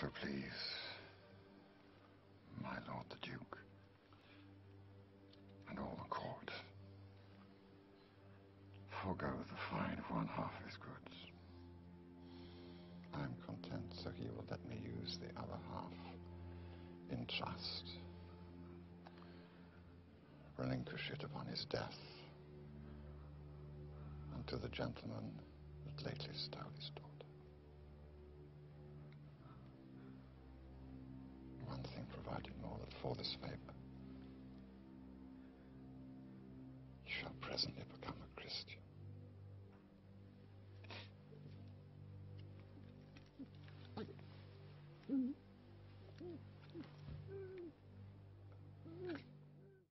So please, my lord the Duke, and all the court, forego the fine of one half his goods. I am content, so he will let me use the other half in trust. Relinquish it upon his death unto the gentleman before this paper, you shall presently become a Christian.